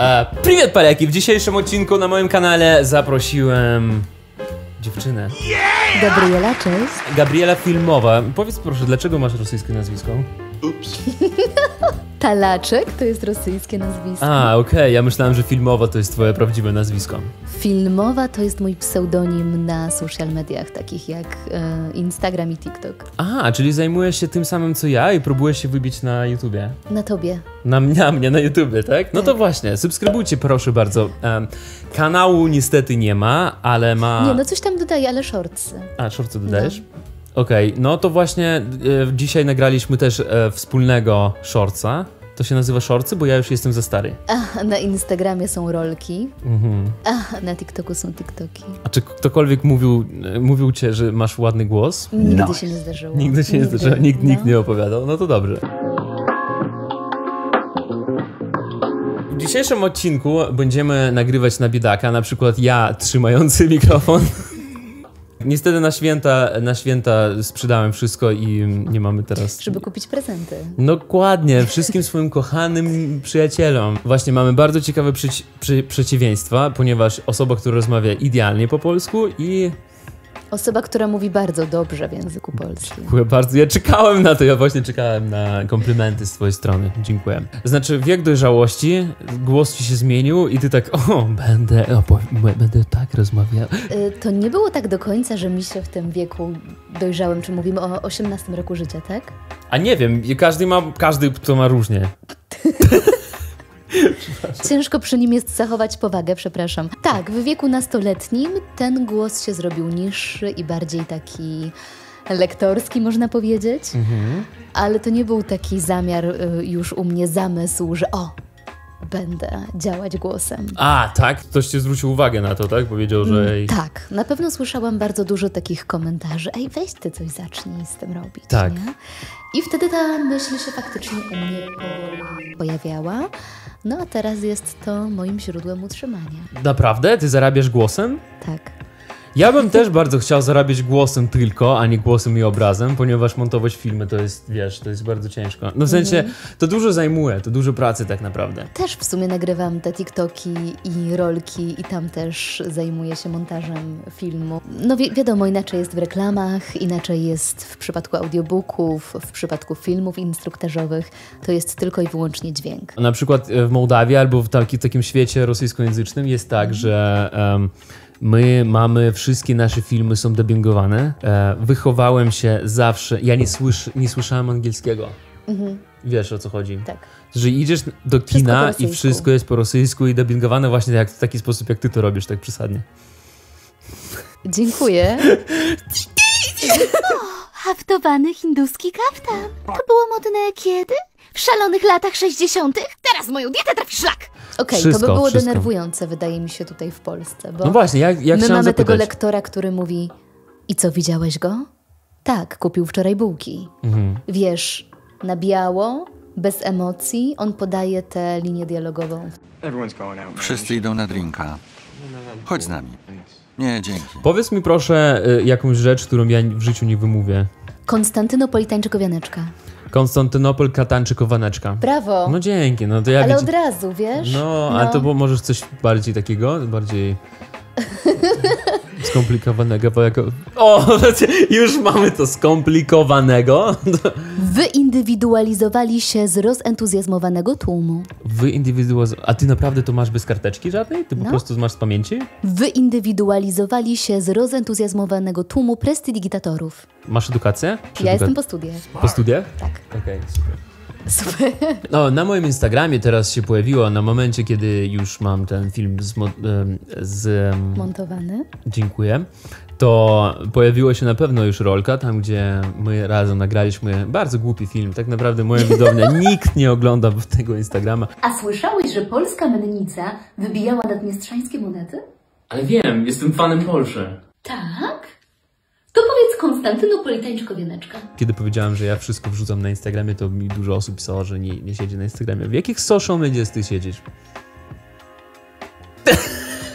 E, Привет, Paleki! W dzisiejszym odcinku na moim kanale zaprosiłem dziewczynę. Gabriela, cześć. Gabriela Filmowa. Powiedz proszę, dlaczego masz rosyjskie nazwisko? Talaczek to jest rosyjskie nazwisko. A, okej, ja myślałem, że Filmowa to jest twoje prawdziwe nazwisko. Filmowa to jest mój pseudonim na social mediach, takich jak e, Instagram i TikTok. Aha, czyli zajmujesz się tym samym co ja i próbujesz się wybić na YouTubie. Na tobie. Na, na mnie na YouTubie, tak? No to Tak. właśnie, subskrybujcie proszę bardzo. Kanału niestety nie ma, ale ma... Nie, no coś tam dodaję, ale shortsy. A, shorty dodajesz? Okej, no to właśnie e, dzisiaj nagraliśmy też e, wspólnego shortsa. To się nazywa shortsy, bo ja już jestem za stary. A na Instagramie są rolki, Mhm. a na TikToku są TikToki. A czy ktokolwiek mówił, e, mówił cię, że masz ładny głos? Nigdy się nie zdarzyło. Nigdy się nie zdarzyło, nikt, nikt nie opowiadał. No to dobrze. W dzisiejszym odcinku będziemy nagrywać na biedaka, na przykład ja trzymający mikrofon. Niestety na święta, na święta sprzedałem wszystko i nie mamy teraz. Żeby kupić prezenty. Dokładnie, wszystkim swoim kochanym przyjacielom. Właśnie mamy bardzo ciekawe przeci- przy- przeciwieństwa, ponieważ osoba, która rozmawia idealnie po polsku i Osoba, która mówi bardzo dobrze w języku polskim. Dziękuję bardzo. Ja czekałem na to, ja właśnie czekałem na komplementy z twojej strony. Dziękuję. Znaczy, wiek dojrzałości, głos ci się zmienił i ty tak, o, będę, opowi- będę tak rozmawiał. Y, To nie było tak do końca, że mi się w tym wieku dojrzałem, czy mówimy o 18 roku życia, tak? A nie wiem, każdy ma, każdy to ma różnie. Ciężko przy nim jest zachować powagę, przepraszam. Tak, w wieku nastoletnim ten głos się zrobił niższy i bardziej taki lektorski, można powiedzieć. Ale to nie był taki zamiar, y, już u mnie zamysł, że o, będę działać głosem. A, tak? Ktoś ci zwrócił uwagę na to, tak? Powiedział, że... ej, Tak, na pewno słyszałam bardzo dużo takich komentarzy. Ej, weź ty coś zacznij z tym robić. Tak. Nie? I wtedy ta myśl się faktycznie u mnie pojawiała. No a teraz jest to moim źródłem utrzymania. Naprawdę? Ty zarabiasz głosem? Tak. Ja bym też bardzo chciał zarabiać głosem tylko, a nie głosem i obrazem, ponieważ montować filmy to jest, wiesz, to jest bardzo ciężko. No w sensie, to dużo zajmuje, to dużo pracy tak naprawdę. Też w sumie nagrywam te TikToki i rolki i tam też zajmuję się montażem filmu. No wi- wiadomo, inaczej jest w reklamach, inaczej jest w przypadku audiobooków, w przypadku filmów instruktażowych. To jest tylko i wyłącznie dźwięk. Na przykład e, w Mołdawii albo w taki, takim świecie rosyjskojęzycznym jest tak, że em, my mamy, wszystkie nasze filmy są dubbingowane. E, wychowałem się zawsze, ja nie, słysz, nie słyszałem angielskiego. Wiesz o co chodzi? Tak. Że idziesz do kina i rosyjsku. wszystko jest po rosyjsku i dubbingowane właśnie jak, w taki sposób, jak ty to robisz, tak przesadnie. Dziękuję. Haftowany hinduski kaftan. To było modne kiedy? W szalonych latach 60. Teraz moją dietę trafi szlak. Okej, to Wszystko, by było wszystko. denerwujące, wydaje mi się, tutaj w Polsce, bo No właśnie, jak, jak my mamy tego zapytać. lektora, który mówi i co, widziałeś go? Tak, kupił wczoraj bułki. Mhm. Wiesz, na biało, bez emocji, on podaje tę linię dialogową. Wszyscy idą na drinka. Chodź z nami. Nie, dzięki. Powiedz mi proszę y, jakąś rzecz, którą ja w życiu nie wymówię. Konstantynopolitańczykowianeczka. Konstantynopol, Katanczykowaneczka. Brawo! No dzięki, no to ja Ale wiecie- od razu, wiesz? No, a to było możesz coś bardziej takiego, bardziej skomplikowanego, bo jako... O, już mamy to skomplikowanego. Wyindywidualizowali się z rozentuzjazmowanego tłumu. Wyindywidualiz... A ty naprawdę to masz bez karteczki żadnej? Ty po No. prostu masz z pamięci? Wyindywidualizowali się z rozentuzjazmowanego tłumu prestidigitatorów. Masz edukację? Czy Ja jestem po studiach. po studiach? Tak. Okej, super. Super. No, na moim Instagramie teraz się pojawiło, na momencie, kiedy już mam ten film z... mo- em, z Montowany. Dziękuję. To pojawiła się na pewno już rolka, tam gdzie my razem nagraliśmy bardzo głupi film. Tak naprawdę moja widownia nikt nie ogląda tego Instagrama. A słyszałeś, że polska mennica wybijała nadmiastrzańskie monety? Ale wiem, jestem fanem Polszy. Tak? To powiedz Konstantynopolitańczykowianeczka. Kiedy powiedziałem, że ja wszystko wrzucam na Instagramie, to mi dużo osób pisało, że nie, nie siedzi na Instagramie. W jakich social medias ty siedzisz?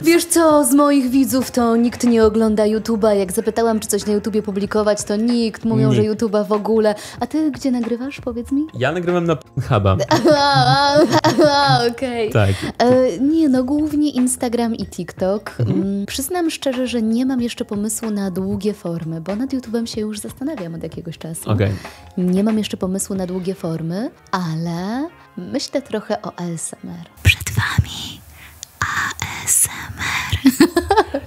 Wiesz co, z moich widzów to nikt nie ogląda YouTube'a. Jak zapytałam, czy coś na YouTubie publikować, to nikt. Mówią, że Nikt. YouTube'a w ogóle. A ty gdzie nagrywasz, powiedz mi? Ja nagrywam na Huba. Okej. Tak. E, nie, no głównie Instagram i TikTok. Mhm. Mm, przyznam szczerze, że nie mam jeszcze pomysłu na długie formy, bo nad YouTubem się już zastanawiam od jakiegoś czasu. Okej. Nie mam jeszcze pomysłu na długie formy, ale myślę trochę o ASMR. Przed wami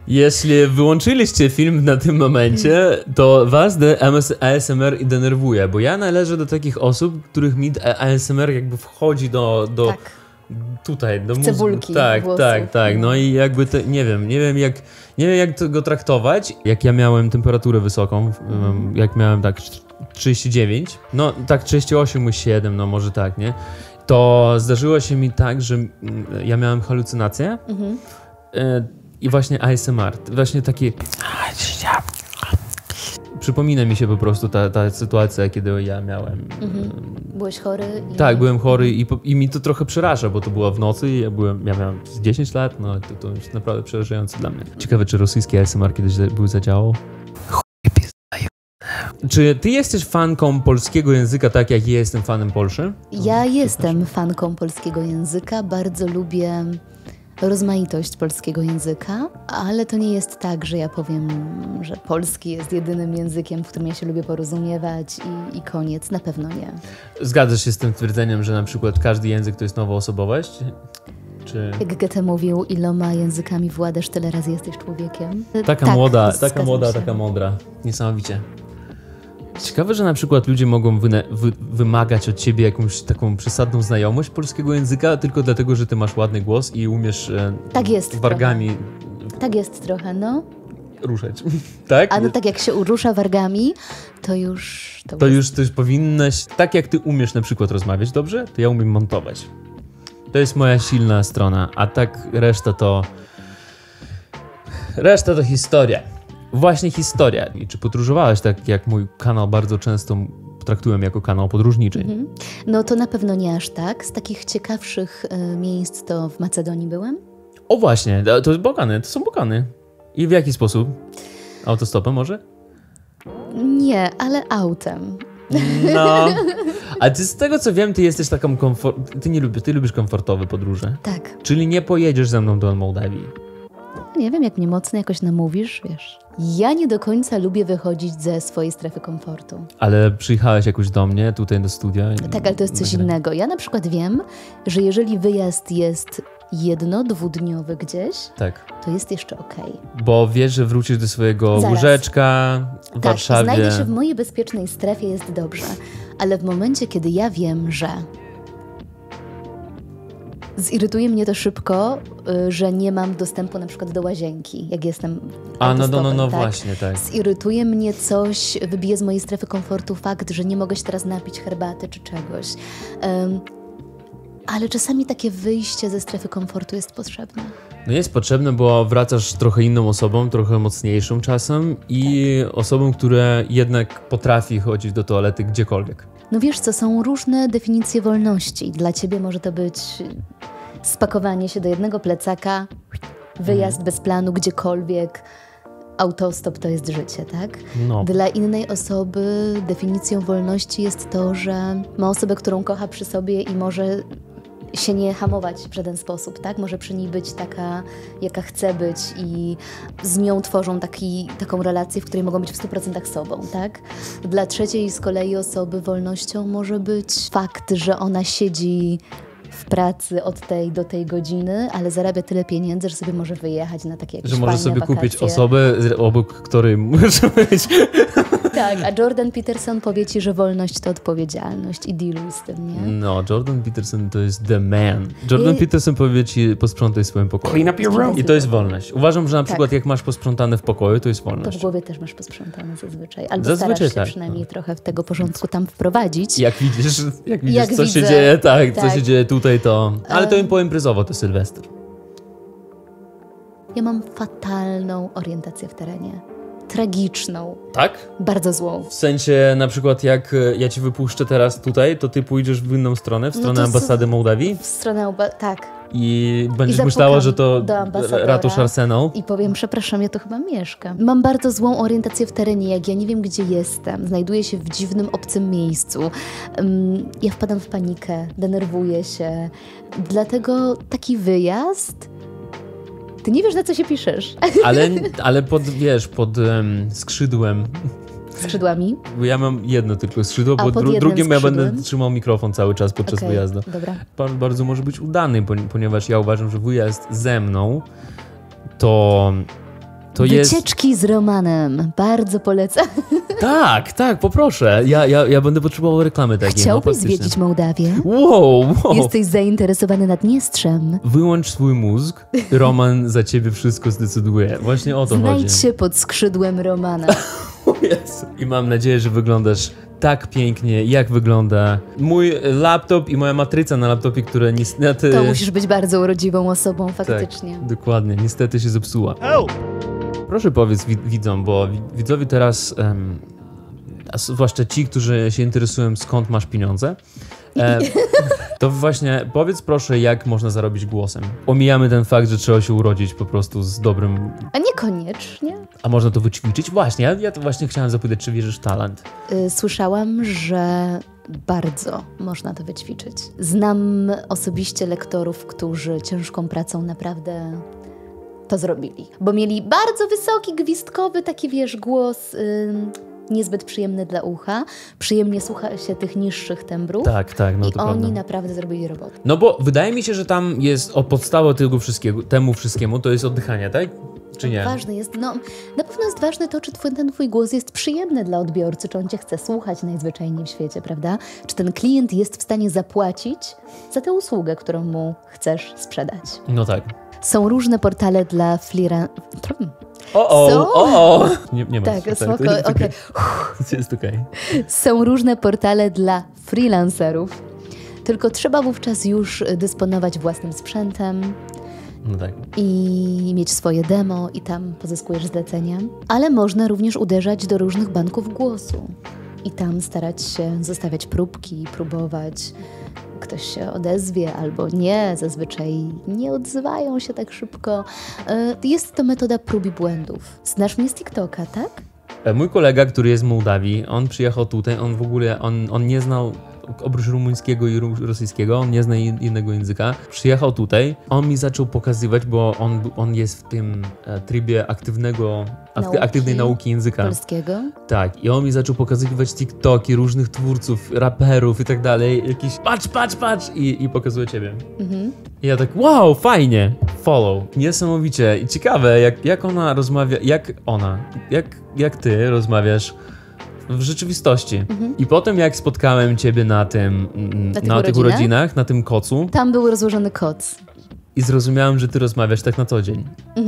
Jeśli wyłączyliście film na tym momencie, to was ASMR i denerwuje, bo ja należę do takich osób, których mi ASMR jakby wchodzi do, do Tak. tutaj, do mózgu. Tak, włosów. tak, tak. No i jakby te, nie wiem, nie wiem jak, nie wiem jak to go traktować. Jak ja miałem temperaturę wysoką, jak miałem tak 39, no tak 38,7, no może tak, nie? To zdarzyło się mi tak, że mm, ja miałem halucynacje e, i właśnie ASMR, właśnie taki przypomina mi się po prostu ta, ta sytuacja, kiedy ja miałem Byłeś chory? I... tak, byłem chory i, i mi to trochę przeraża, bo to było w nocy i ja, byłem, ja miałem z 10 lat, no to, to jest naprawdę przerażające dla mnie. Ciekawe, czy rosyjski ASMR kiedyś był zadziałał? Czy ty jesteś fanką polskiego języka tak, jak ja jestem fanem Polszy? Ja jestem fanką polskiego języka, bardzo lubię rozmaitość polskiego języka, ale to nie jest tak, że ja powiem, że polski jest jedynym językiem, w którym ja się lubię porozumiewać i, i koniec. Na pewno nie. Zgadzasz się z tym twierdzeniem, że na przykład każdy język to jest nowa osobowość? Czy... Jak Goethe mówił, iloma językami władasz, tyle razy jesteś człowiekiem. Taka Tak, młoda, taka młoda, się. taka mądra. Niesamowicie. Ciekawe, że na przykład ludzie mogą wy- wymagać od ciebie jakąś taką przesadną znajomość polskiego języka tylko dlatego, że ty masz ładny głos i umiesz e, Tak jest wargami Tak jest trochę, no. ruszać. tak? A no tak jak się urusza wargami, to już... To już też powinnaś, tak jak ty umiesz na przykład rozmawiać dobrze, to ja umiem montować. To jest moja silna strona, a tak reszta to... Reszta to historia. Właśnie historia. I czy podróżowałeś tak, jak mój kanał bardzo często traktuję jako kanał podróżniczy? No to na pewno nie aż tak. Z takich ciekawszych e, miejsc to w Macedonii byłem. O właśnie, to jest Bałkany, to są Bałkany. I w jaki sposób? Autostopem może? Nie, ale autem. No. A ty z tego co wiem, ty jesteś taką komfort... Ty nie lubisz, ty lubisz komfortowe podróże. Tak. Czyli nie pojedziesz ze mną do Mołdawii. Nie wiem, jak mnie mocno jakoś namówisz, wiesz. Ja nie do końca lubię wychodzić ze swojej strefy komfortu. Ale przyjechałeś jakoś do mnie, tutaj do studia. i- Tak, ale to jest coś innego. Ja na przykład wiem, że jeżeli wyjazd jest jedno, dwudniowy gdzieś, Tak. to jest jeszcze okej. Bo wiesz, że wrócisz do swojego Zaraz. łóżeczka w Tak, Warszawie. znajdę się w mojej bezpiecznej strefie, jest dobrze. Ale w momencie, kiedy ja wiem, że zirytuje mnie to szybko, y, że nie mam dostępu na przykład do łazienki, jak jestem A, no, no, no, no tak? właśnie, tak. Zirytuje mnie coś, wybije z mojej strefy komfortu fakt, że nie mogę się teraz napić herbaty czy czegoś. Em, ale czasami takie wyjście ze strefy komfortu jest potrzebne. No jest potrzebne, bo wracasz trochę inną osobą, trochę mocniejszą czasem i osobą, która jednak potrafi chodzić do toalety gdziekolwiek. No wiesz co, są różne definicje wolności. Dla ciebie może to być spakowanie się do jednego plecaka, wyjazd bez planu gdziekolwiek, autostop to jest życie, tak? No. Dla innej osoby definicją wolności jest to, że ma osobę, którą kocha przy sobie i może się nie hamować w żaden sposób, tak? Może przy niej być taka, jaka chce być i z nią tworzą taki, taką relację, w której mogą być w 100% sobą, tak? Dla trzeciej z kolei osoby wolnością może być fakt, że ona siedzi w pracy od tej do tej godziny, ale zarabia tyle pieniędzy, że sobie może wyjechać na takie jakieś Że fajne sobie kupić wakacje. osobę, z- obok której może być. Tak, a Jordan Peterson powie ci, że wolność to odpowiedzialność i dealuj z tym, nie? No, Jordan Peterson to jest the man. Jordan I- Peterson powie ci posprzątaj w swoim pokoju. Clean up your room. I to jest wolność. Uważam, że na Tak. przykład jak masz posprzątane w pokoju, to jest To w wolność. głowie też masz posprzątane zazwyczaj. Albo Zazwyczaj starasz się tak, przynajmniej no. trochę w tego porządku tam wprowadzić. Jak widzisz, jak widzisz Jak co się widzę. dzieje, tak, co Tak. się dzieje tutaj, to... Ale to im poimprezowo, to Sylwester. Ja mam fatalną orientację w terenie. Tragiczną. Tak? Bardzo złą. W sensie na przykład jak e, ja ci wypuszczę teraz tutaj, to ty pójdziesz w inną stronę, w stronę No ambasady Mołdawii? W stronę. Tak. i będziesz zapukam myślała, że to ratusz Arsenał. I powiem, przepraszam, ja to chyba mieszkam. Mam bardzo złą orientację w terenie, jak ja nie wiem, gdzie jestem. Znajduję się w dziwnym, obcym miejscu. Ym, ja wpadam w panikę, denerwuję się. Dlatego taki wyjazd... Ty nie wiesz, na co się piszesz. Ale, ale pod, wiesz, pod em, skrzydłem. Skrzydłami? Bo ja mam jedno tylko skrzydło, A bo dru, drugim ja będę trzymał mikrofon cały czas podczas Okej, wyjazdu. Dobra. Pan bardzo może być udany, poni- ponieważ ja uważam, że wyjazd ze mną to. To jest. Wycieczki z Romanem. Bardzo polecam. Tak, tak, poproszę. Ja, ja, ja będę potrzebował reklamy takiej. Chciałbyś no, zwiedzić Mołdawię? Wow, wow. Jesteś zainteresowany Naddniestrzem? Wyłącz swój mózg. Roman za ciebie wszystko zdecyduje. Właśnie o to chodzi. Znajdź się pod skrzydłem Romana. Jezu. I mam nadzieję, że wyglądasz tak pięknie, jak wygląda mój laptop i moja matryca na laptopie, które niestety... To musisz być bardzo urodziwą osobą, tak, faktycznie. dokładnie, niestety się zepsuła. Proszę powiedz wi- widzom, bo wi- widzowie teraz, a zwłaszcza ci, którzy się interesują skąd masz pieniądze, e, to właśnie powiedz proszę, jak można zarobić głosem. Omijamy ten fakt, że trzeba się urodzić po prostu z dobrym... A niekoniecznie. A można to wyćwiczyć? Właśnie, ja, ja to właśnie chciałem zapytać, czy wierzysz w talent? Y, Słyszałam, że bardzo można to wyćwiczyć. Znam osobiście lektorów, którzy ciężką pracą naprawdę to zrobili. Bo mieli bardzo wysoki, gwizdkowy, taki wiesz, głos ym, niezbyt przyjemny dla ucha. Przyjemnie słucha się tych niższych tembrów. Tak, tak, no I to oni prawda. naprawdę zrobili robotę. No bo wydaje mi się, że tam jest o podstawę tego wszystkiego, temu wszystkiemu, to jest oddychanie, tak? Czy nie? Ważne jest, no na pewno jest ważne to, czy twój, ten twój głos jest przyjemny dla odbiorcy, czy on cię chce słuchać najzwyczajniej w świecie, prawda? Czy ten klient jest w stanie zapłacić za tę usługę, którą mu chcesz sprzedać. No tak. Są różne portale dla flira... Trum. O, o, Są? o, o. Nie, nie Tak, spoko, okej. To jest okej. Są różne portale dla freelancerów. Tylko trzeba wówczas już dysponować własnym sprzętem, No tak. i mieć swoje demo i tam pozyskujesz zlecenia. Ale można również uderzać do różnych banków głosu i tam starać się zostawiać próbki, próbować. Ktoś się odezwie albo nie, zazwyczaj nie odzywają się tak szybko. E, Jest to metoda prób i błędów. Znasz mnie z TikToka, tak? E, Mój kolega, który jest z Mołdawii, on przyjechał tutaj, on w ogóle, on, on nie znał oprócz rumuńskiego i rosyjskiego, on nie zna in- innego języka. Przyjechał tutaj, on mi zaczął pokazywać, bo on, on jest w tym e, trybie aktywnego, akty, Nauki. aktywnej nauki języka. Polskiego. Tak, i on mi zaczął pokazywać TikToki różnych twórców, raperów i tak dalej. Jakiś patrz, patrz, patrz i, i pokazuje ciebie. Mhm. I ja tak, wow, fajnie, follow. Niesamowicie i ciekawe, jak, jak ona rozmawia, jak ona, jak, jak ty rozmawiasz w rzeczywistości. Mhm. I potem jak spotkałem ciebie na tym, Na tych na tych urodzinach? na tym kocu Tam był rozłożony koc. i zrozumiałem, że ty rozmawiasz tak na co dzień.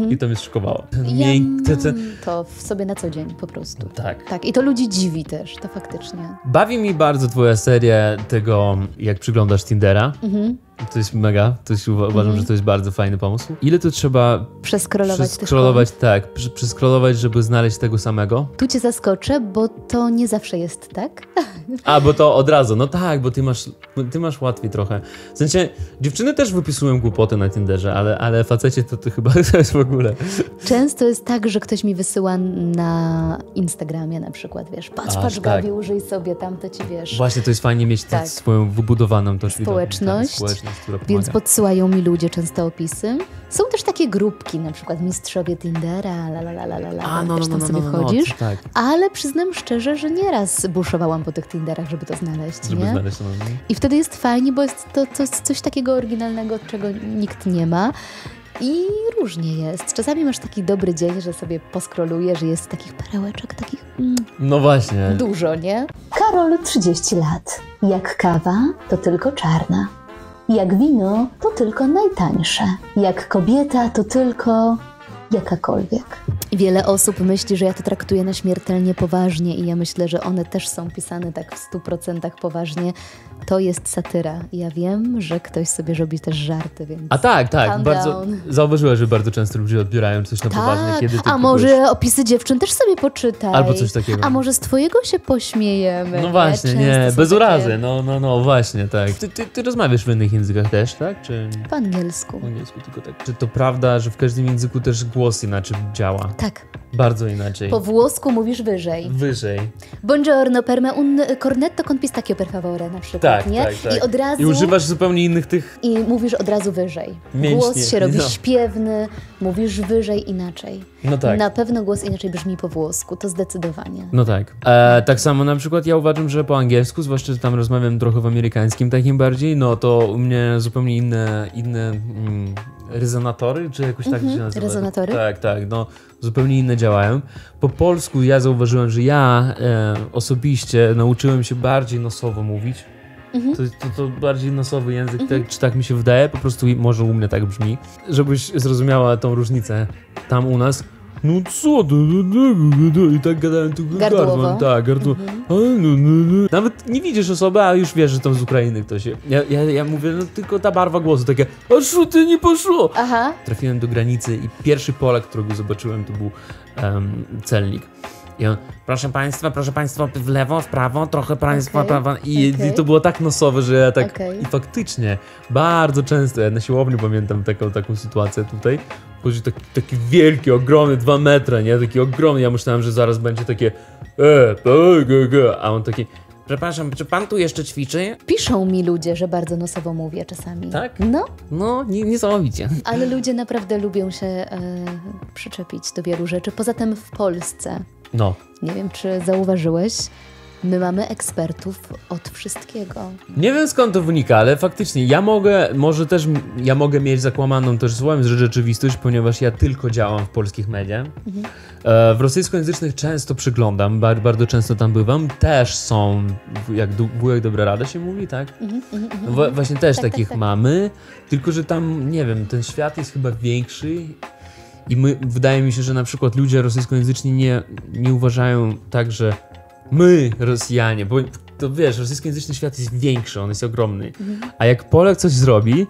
I to mnie szokowało. Mhm. Ja mięk- te- te- mam to w sobie na co dzień po prostu. Tak. Tak, i to ludzi dziwi też, to faktycznie. Bawi mi bardzo twoja seria tego, jak przyglądasz Tindera. Mhm. To jest mega, to jest, uwa- uważam, że to jest bardzo fajny pomysł. Ile to trzeba Przeskrolować przeskrolować, tak, przeskrolować, żeby znaleźć tego samego? Tu cię zaskoczę, bo to nie zawsze jest tak. A, bo to od razu, no tak, bo ty masz, ty masz łatwiej trochę. W sensie, dziewczyny też wypisują głupoty na Tinderze, ale, ale facecie to, to chyba to jest w ogóle... Często jest tak, że ktoś mi wysyła na Instagramie na przykład, wiesz, patrz, patrz tak. Gabi, użyj sobie, tam to ci wiesz. Właśnie to jest fajnie mieć tak. Swoją wybudowaną też Społeczność. Tak, społeczność. Więc podsyłają mi ludzie często opisy. Są też takie grupki, na przykład mistrzowie Tindera, la la la la la, A, no, no, no, tam no, sobie no, no, wchodzisz. tak, Ale przyznam szczerze, że nieraz buszowałam po tych Tinderach, żeby to znaleźć, żeby nie? znaleźć to. no. I wtedy jest fajnie, bo jest to coś, coś takiego oryginalnego, czego nikt nie ma. I różnie jest. Czasami masz taki dobry dzień, że sobie poskrolujesz i jest takich perełeczek, takich mm, No właśnie. dużo, nie? Karol 30 lat. Jak kawa, to tylko czarna. Jak wino, to tylko najtańsze. Jak kobieta, to tylko jakakolwiek. Wiele osób myśli, że ja to traktuję na śmiertelnie poważnie i ja myślę, że one też są pisane tak w 100% poważnie. To jest satyra. Ja wiem, że ktoś sobie robi też żarty, więc... A tak, tak, bardzo. down. Zauważyłaś, że bardzo często ludzie odbierają coś na poważnie, Tak, kiedy ty a może opisy dziewczyn też sobie poczytaj. Albo coś takiego. A może z twojego się pośmiejemy. No właśnie, nie, bez takie- urazy, no, no, no, właśnie, tak. Ty, ty, ty rozmawiasz w innych językach też, tak? Czy Po angielsku. po angielsku tylko tak? Czy to prawda, że w każdym języku też głos inaczej działa? Tak. Bardzo inaczej. Po włosku mówisz wyżej. Wyżej. Buongiorno, per me un cornetto con pistacchio per favore na przykład, Tak, nie? tak, tak. I od razu... I używasz zupełnie innych tych... I mówisz od razu wyżej. Mięśnie, Głos się robi no. śpiewny, mówisz wyżej inaczej. No tak. Na pewno głos inaczej brzmi po włosku, to zdecydowanie. No tak. E, tak samo na przykład ja uważam, że po angielsku, zwłaszcza że tam rozmawiam trochę w amerykańskim takim bardziej, no to u mnie zupełnie inne, inne mm, rezonatory, czy jakoś tak Mhm, się nazywa? rezonatory. Tak, tak, no zupełnie inne działają. Po polsku ja zauważyłem, że ja e, osobiście nauczyłem się bardziej nosowo mówić. Mhm. To, to, to bardziej nosowy język, tak, czy tak mi się wydaje, po prostu może u mnie tak brzmi. Żebyś zrozumiała tą różnicę tam u nas. No co i tak gadałem tu gardłem, tak, gardło. No. Nawet nie widzisz osoby, a już wiesz, że to z Ukrainy ktoś. Ja, ja, ja mówię, no tylko ta barwa głosu, takie, a szu ty nie poszło. Aha, Trafiłem do granicy i pierwszy Polak, którego zobaczyłem, to był em, celnik. I on, proszę państwa, proszę państwa, w lewo, w prawo, trochę państwa, Okej, prawa. I, okej. I to było tak nosowe, że ja tak. Okej. I faktycznie, bardzo często, ja na siłowni pamiętam taką, taką sytuację tutaj. Chodzi taki, taki wielki, ogromny, dwa metry, nie? Taki ogromny. Ja myślałem, że zaraz będzie takie. E, e, ge, ge. A on taki. Przepraszam, czy pan tu jeszcze ćwiczy? piszą mi ludzie, że bardzo nosowo mówię czasami. Tak? No, No, nie- niesamowicie. ale ludzie naprawdę lubią się e, przyczepić do wielu rzeczy. Poza tym w Polsce, No. nie wiem czy zauważyłeś, my mamy ekspertów od wszystkiego. Nie wiem skąd to wynika, ale faktycznie ja mogę, może też ja mogę mieć zakłamaną też słowem rzeczywistość, ponieważ ja tylko działam w polskich mediach. E, w rosyjskojęzycznych często przyglądam, bar, bardzo często tam bywam. Też są, jak wujek dobra rada się mówi, tak? No właśnie też Tak, tak, takich tak. mamy, tylko że tam, nie wiem, ten świat jest chyba większy i my, wydaje mi się, że na przykład ludzie rosyjskojęzyczni nie, nie uważają tak, że my, Rosjanie, bo to wiesz, rosyjskojęzyczny świat jest większy, on jest ogromny. A jak Polak coś zrobi,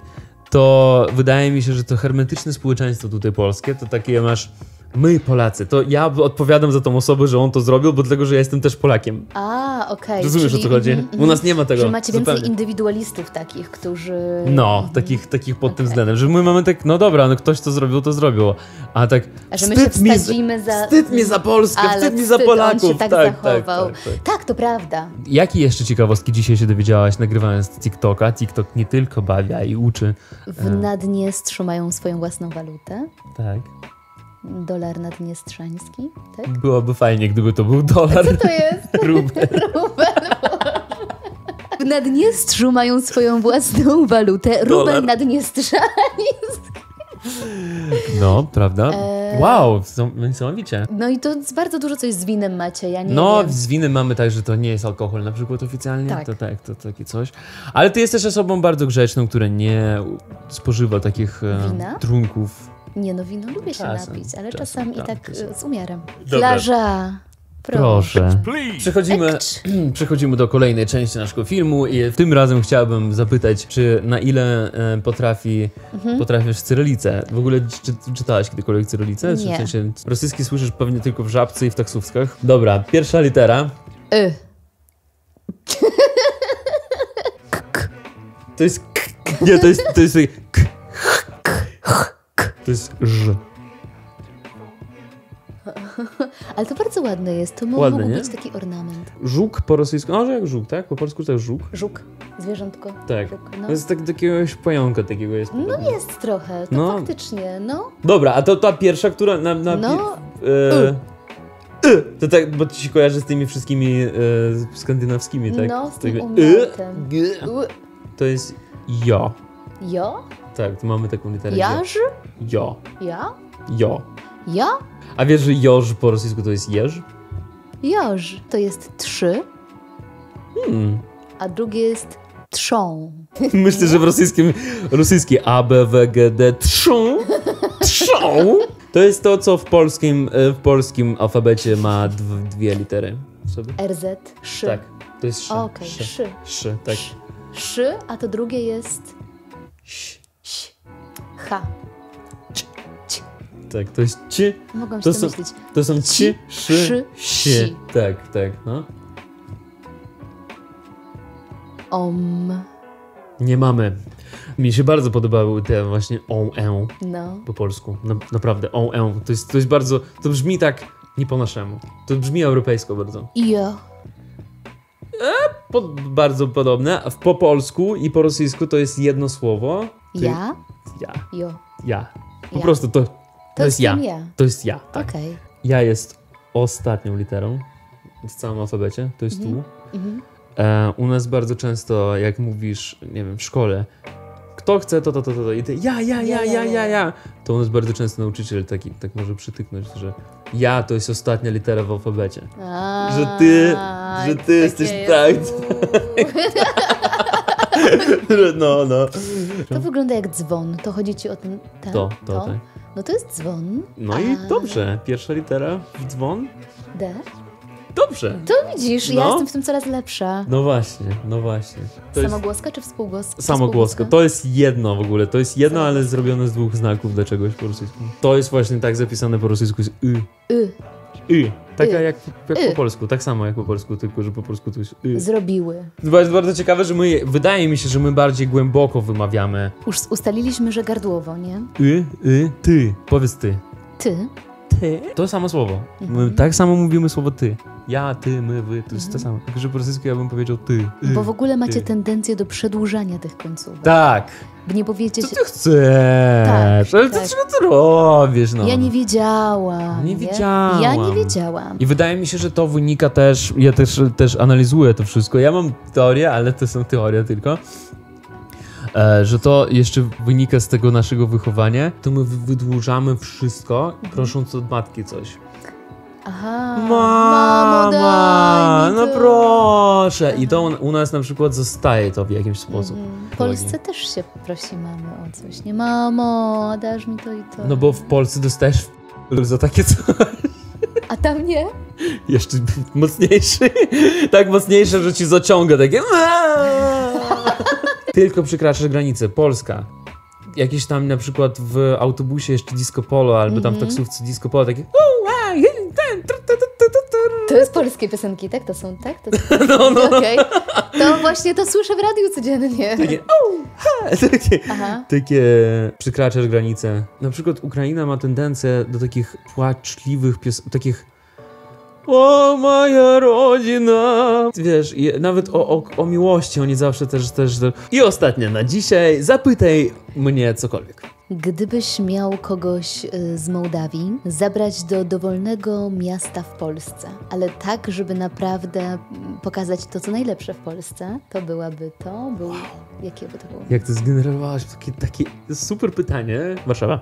to wydaje mi się, że to hermetyczne społeczeństwo tutaj polskie, to takie masz my Polacy, to ja odpowiadam za tą osobę, że on to zrobił, bo dlatego, że ja jestem też Polakiem. A, okej. Rozumiesz, o czyli- co chodzi? mhm, U nas nie ma tego. Że macie więcej zupełnie. indywidualistów takich, którzy... No, takich, takich pod tym Okej. względem, że my mamy tak, no dobra, no ktoś to zrobił, to zrobił. A tak. A że my się wstadzimy za- Wstyd mi za Polskę, Ale wstyd mi za Polaków. On się tak, tak, zachował. Tak, tak, tak. tak, to prawda. Jakie jeszcze ciekawostki dzisiaj się dowiedziałaś nagrywając TikToka? TikTok nie tylko bawi, a i uczy. W Naddniestrzu mają swoją własną walutę. Tak. Dolar naddniestrzański, tak? Byłoby fajnie, gdyby to był dolar. Co to jest? Rubel. W Naddniestrzu mają swoją własną walutę. Dolar. Rubel naddniestrzański. No, prawda? Eee. Wow, są- niesamowicie. No i to bardzo dużo coś z winem macie, ja nie No, wiem. z winem mamy tak, że to nie jest alkohol na przykład oficjalnie. Tak. To tak, to takie coś. Ale ty jesteś osobą bardzo grzeczną, która nie spożywa takich e, Wina? trunków. Nie no, wino lubię się Czasem, napić, ale czasem, czasami tak, i tak czasem. z umiarem. Dobra. Plaża. Proszę. Przechodzimy, Ekcz. przechodzimy do kolejnej części naszego filmu i tym razem chciałbym zapytać, czy na ile e, potrafi, Mhm. potrafisz cyrylicę? W ogóle czy, czytałaś kiedykolwiek cyrylicę? Czy Nie. w sensie rosyjski słyszysz pewnie tylko w żabce i w taksówkach? Dobra, pierwsza litera Y. to jest k. Nie, to jest, to jest k. To jest ż. Ale to bardzo ładne jest. To mógł Ładne, nie? być taki ornament. Żuk po rosyjsku, no że jak żuk, tak? Po polsku to jest żuk. Żuk. Zwierzątko. Tak. Żuk, no. To jest tak, takiegoś pająka takiego jest. no podobny. jest trochę, to No. faktycznie, no. Dobra, a to ta pierwsza, która na... na No. E, y. To tak, bo ci się kojarzy z tymi wszystkimi e, skandynawskimi, tak? No, z tym tego- umlatem. g. U- To jest jo. Jo? Tak, to mamy taką literę. Jaż? Jo. Ja? Jo. Ja? A wiesz, że joż po rosyjsku to jest jeż? Joż. To jest trzy, Hmm. a drugie jest trzą. Myślę, że w rosyjskim, rosyjskie A, B, W, G, D, trzą, trzą. To jest to, co w polskim, e, w polskim alfabecie ma dw, dwie litery sobie. RZ, szy. Tak, to jest szy. Okej, szy. szy. Szy, tak. Szy, a to drugie jest Ś. ś. H. Tak, to jest ci. Mogłam To się są- domyślić. To są ci, szy, szy, si. Tak, tak, no. Om. Nie mamy. Mi się bardzo podobały te właśnie on, e No. po polsku. Na, naprawdę, on, e. To jest, to jest bardzo, to brzmi tak nie po naszemu. To brzmi europejsko bardzo. Jo. Po, bardzo podobne. Po polsku i po rosyjsku to jest jedno słowo. Ty- Ja. Ja. Jo. Ja. Po Ja. prostu to, to, To jest ja. ja. To jest ja. Tak. Okej. Ja jest ostatnią literą w całym alfabecie. To jest tu. E, u nas bardzo często, jak mówisz, nie wiem, w szkole, kto chce to, to, to, to, to i ty, ja, ja, ja, ja, ja, ja, to u nas bardzo często nauczyciel taki, tak może przytyknąć, że ja to jest ostatnia litera w alfabecie. A, Że ty- że ty jesteś jest. No, no. To wygląda jak dzwon. To chodzi ci o ten. ten To, to, tak. No to jest dzwon. No i A, dobrze, pierwsza litera w dzwon, D. dobrze. To widzisz, ja No. jestem w tym coraz lepsza. No właśnie, no właśnie. To jest Samogłoska czy współgłoska? samogłoska. To jest jedno w ogóle, to jest jedno, ale zrobione z dwóch znaków dla czegoś po rosyjsku. To jest właśnie tak zapisane po rosyjsku, jest y. Y. Y. Taka Y. jak, jak Y. po polsku, tak samo jak po polsku, tylko że po polsku to jest y. Zrobiły. To jest bardzo ciekawe, że my, wydaje mi się, że my bardziej głęboko wymawiamy Już ustaliliśmy, że gardłowo, nie? y, y, ty. Powiedz ty. Ty. Ty? To samo słowo. Mhm. My tak samo mówimy słowo ty. Ja, ty, my, wy, to jest to samo. Tylko, że po rosyjsku ja bym powiedział ty. Y. Bo w ogóle macie y. tendencję do przedłużania tych końcówek. Tak. By nie powiedzieć, Co ty chcesz? Tak, Ale tak. dlaczego ty robisz, no? ja nie wiedziałam. Nie wiedziałam. Ja nie wiedziałam. I wydaje mi się, że to wynika też, ja też, też analizuję to wszystko. Ja mam teorię, ale to są teorie tylko, że to jeszcze wynika z tego naszego wychowania. To my wy- wydłużamy wszystko, prosząc od matki coś. Aha. Mama, mi no proszę. I to u, u nas na przykład zostaje to w jakiś sposób. Mhm. W Polsce też się prosi mamy o coś. Nie, mamo, dasz mi to i to. No bo w Polsce dostajesz za takie coś. A tam nie? Jeszcze mocniejszy. Tak mocniejsze, że ci zaciąga takie. Tylko przekraczasz granicę. Polska. Jakieś tam na przykład w autobusie jeszcze disco polo, albo tam w taksówce disco polo, takie. To jest polskie piosenki, tak? To są, tak? To są... No, no, no. Okej. To właśnie to słyszę w radiu codziennie. Takie, takie, Aha. takie przekraczasz granicę. Na przykład Ukraina ma tendencję do takich płaczliwych piosenek, takich o, moja rodzina. Wiesz, nawet o, o, o miłości oni zawsze też, też... I ostatnie na dzisiaj, zapytaj mnie cokolwiek. Gdybyś miał kogoś y, z Mołdawii zabrać do dowolnego miasta w Polsce, ale tak, żeby naprawdę pokazać to, co najlepsze w Polsce, to byłaby to, był... Jakie by to było? Jak to zgenerowałaś? Takie, takie super pytanie. Warszawa?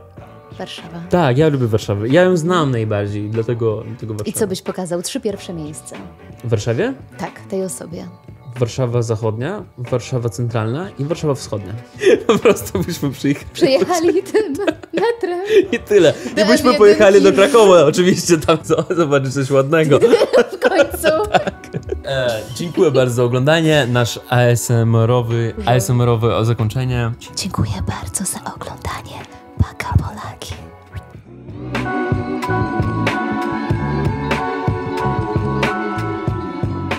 Warszawa. Tak, ja lubię Warszawę. Ja ją znam najbardziej, dlatego, dlatego I co byś pokazał? Trzy pierwsze miejsca. W Warszawie? Tak, tej osobie. Warszawa Zachodnia, Warszawa Centralna i Warszawa Wschodnia. Po prostu byśmy przyjechali. Przyjechali tym metrem. I tyle. I byśmy M1 pojechali do Krakowa, oczywiście tam zobaczyć coś ładnego. W końcu. E, dziękuję bardzo za oglądanie. Nasz ASMR-owy, ASMR-owe zakończenie. Dziękuję bardzo za oglądanie.